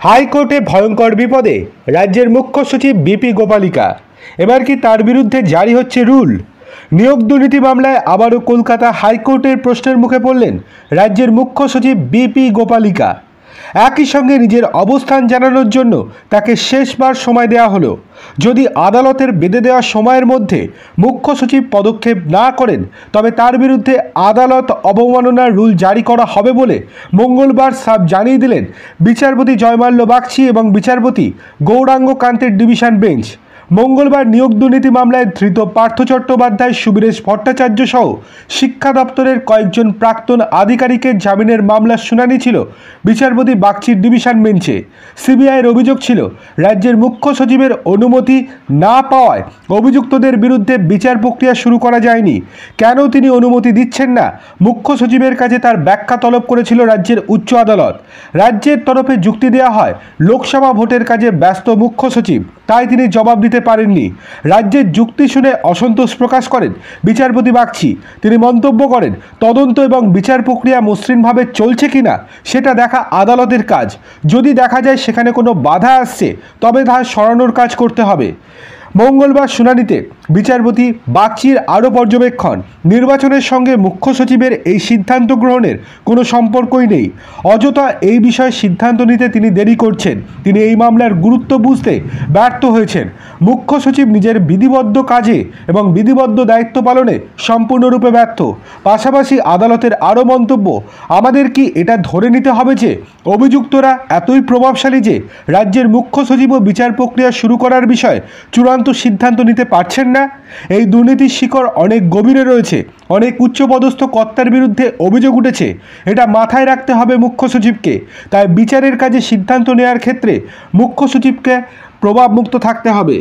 হাইকোর্টে ভয়ঙ্কর বিপদে রাজ্যের মুখ্য সচিব বিপি গোপালিকা। এবার কি তার বিরুদ্ধে জারি হচ্ছে রুল? নিয়োগ দুর্নীতি মামলায় আবারও কলকাতা হাইকোর্টের প্রশ্নের মুখে পড়লেন রাজ্যের মুখ্য সচিব বিপি গোপালিকা। একই সঙ্গে নিজের অবস্থান জানানোর জন্য তাকে শেষবার সময় দেওয়া হলো। যদি আদালতের বেঁধে দেওয়া সময়ের মধ্যে মুখ্য সচিব পদক্ষেপ না করেন, তবে তার বিরুদ্ধে আদালত অবমাননার রুল জারি করা হবে বলে মঙ্গলবার সাব জানিয়ে দিলেন বিচারপতি জয়মাল্য বাগচি এবং বিচারপতি গৌরাঙ্গ কান্তের ডিভিশন বেঞ্চ। মঙ্গলবার নিয়োগ দুর্নীতি মামলায় ধৃত পার্থ চট্টোপাধ্যায়, সুবীরেশ ভট্টাচার্য সহ শিক্ষা দপ্তরের কয়েকজন প্রাক্তন আধিকারিকের জামিনের মামলার শুনানি ছিল। বিচারপতি বাগচির ডিভিশন বেঞ্চে। সিবিআইয়ের অভিযোগ ছিল, রাজ্যের মুখ্য সচিবের অনুমতি না পাওয়ায় অভিযুক্তদের বিরুদ্ধে বিচার প্রক্রিয়া শুরু করা যায়নি। কেন তিনি অনুমতি দিচ্ছেন না? মুখ্য সচিবের কাছে তার ব্যাখ্যা তলব করেছিল রাজ্যের উচ্চ আদালত। রাজ্যের তরফে যুক্তি দেওয়া হয়, লোকসভা ভোটের কাজে ব্যস্ত মুখ্য সচিব। তাই তিনি জবাব দিতে পারেননি। রাজ্যের যুক্তি শুনে অসন্তোষ প্রকাশ করেন বিচারপতি বাগচি। তিনি মন্তব্য করেন, তদন্ত এবং বিচার প্রক্রিয়া মসৃণভাবে চলছে কিনা সেটা দেখা আদালতের কাজ। যদি দেখা যায় সেখানে কোনো বাধা আসছে, তবে তা সরানোর কাজ করতে হবে। মঙ্গলবার শুনানিতে বিচারপতি বাগচির আরও পর্যবেক্ষণ, নির্বাচনের সঙ্গে মুখ্য সচিবের এই সিদ্ধান্ত গ্রহণের কোনো সম্পর্কই নেই। অযথা এই বিষয়ে সিদ্ধান্ত নিতে তিনি দেরি করছেন। তিনি এই মামলার গুরুত্ব বুঝতে ব্যর্থ হয়েছেন। মুখ্য সচিব নিজের বিধিবদ্ধ কাজে এবং বিধিবদ্ধ দায়িত্ব পালনে সম্পূর্ণরূপে ব্যর্থ। পাশাপাশি আদালতের আরও মন্তব্য, আমাদের কি এটা ধরে নিতে হবে যে, অভিযুক্তরা এতই প্রভাবশালী যে, রাজ্যের মুখ্য সচিবও বিচার প্রক্রিয়া শুরু করার বিষয়ে চূড়ান্ত সিদ্ধান্ত নিতে পারছেন না। এই দুর্নীতির শিকড় অনেক গভীরে রয়েছে। অনেক উচ্চপদস্থ কর্তার বিরুদ্ধে অভিযোগ উঠেছে। এটা মাথায় রাখতে হবে মুখ্য সচিবকে। তাই বিচারের কাজে সিদ্ধান্ত নেওয়ার ক্ষেত্রে মুখ্য সচিবকে প্রভাবমুক্ত থাকতে হবে।